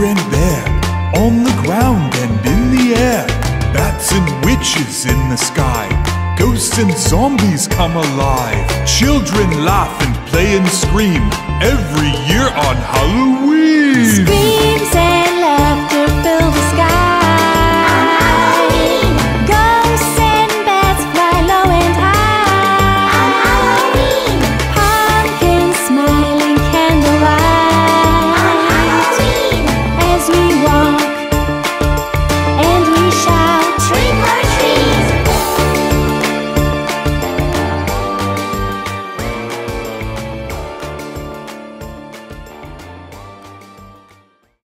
here and there, on the ground and in the air. Bats and witches in the sky, ghosts and zombies come alive. Children laugh and play and scream every year on Halloween. Screams and laughter fill the